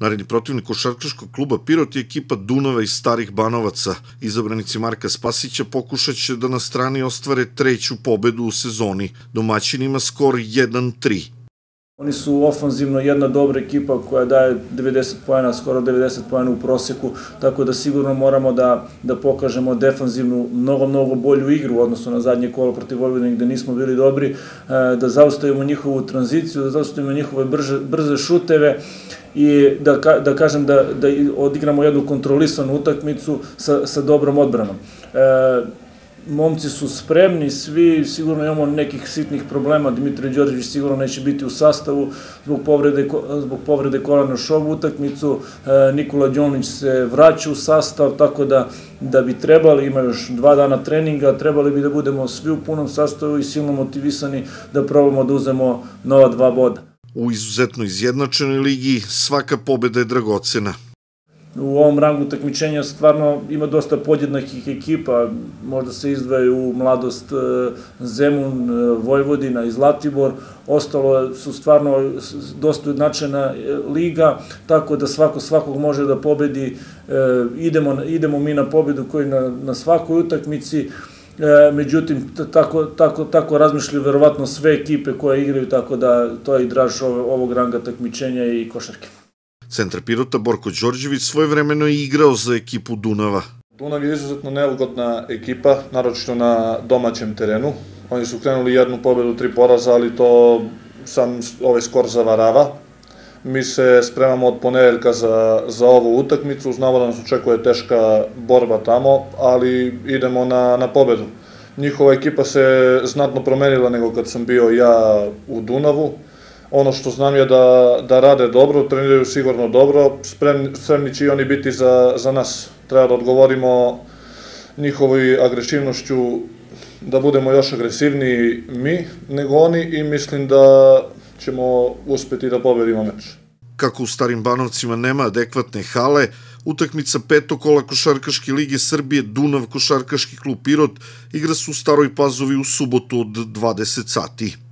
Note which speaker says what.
Speaker 1: Naredni protivnik košarkaškog kluba Pirot je ekipa Dunava iz Starih Banovaca. Izabranici Marka Spasića pokušat će da na strani ostvare treću pobedu u sezoni. Domaćin ima skor 1-3.
Speaker 2: Oni su ofanzivno jedna dobra ekipa koja daje 90 pojena, skoro 90 pojena u proseku, tako da sigurno moramo da, da pokažemo defanzivnu, mnogo, mnogo bolju igru, odnosno na zadnje kolo protiv Vojvodine gde nismo bili dobri, e, da zaustavimo njihovu tranziciju, da zaustavimo njihove brže, brze šuteve i da, da kažem da, da odigramo jednu kontrolisanu utakmicu sa, sa dobrom odbranom. E, momci su spremni, svi, sigurno imamo nekih sitnih problema, Dimitrij Đorđević sigurno neće biti u sastavu zbog povrede, zbog povrede kolana šovu utakmicu, e, Nikola Đonić se vraća u sastav, tako da, da bi trebali, ima još dva dana treninga, trebali bi da budemo svi u punom sastavu i silno motivisani da probamo da uzemo nova dva boda.
Speaker 1: U izuzetno izjednačenoj ligi svaka pobeda je dragocena
Speaker 2: u ovom rangu takmičenja stvarno ima dosta podjednakih ekipa, možda se izdvaju Mladost e, Zemun, e, Vojvodina i Zlatibor, ostalo su stvarno dosta jednačena e, liga, tako da svako svakog može da pobedi, idemo, idemo mi na pobedu koji na, na svakoj utakmici, međutim, tako, tako, tako razmišljaju verovatno sve ekipe koje igraju, tako da to je draž ovog ranga takmičenja i košarke.
Speaker 1: Centar Pirota Borko Đorđević svojevremeno je igrao za ekipu Dunava.
Speaker 3: Dunav je izuzetno neugodna ekipa, naročito na domaćem terenu. Oni su krenuli jednu pobedu, tri poraza, ali to sam ovaj skor zavarava. Mi se spremamo od ponedeljka za, za ovu utakmicu, znamo da nas očekuje teška borba tamo, ali idemo na, na pobedu. Njihova ekipa se znatno promenila nego kad sam bio ja u Dunavu Ono što znam je da, da rade dobro, treniraju sigurno dobro, spremni, spremni će i oni biti za, za nas. Treba da odgovorimo njihovoj agresivnošću, da budemo još agresivniji mi nego oni i mislim da ćemo uspeti da pobedimo meč.
Speaker 1: Kako u Starim Banovcima nema adekvatne hale, utakmica petokola Košarkaške lige Srbije Dunav Košarkaški klub Pirot igra se u Staroj Pazovi u subotu od 20 sati.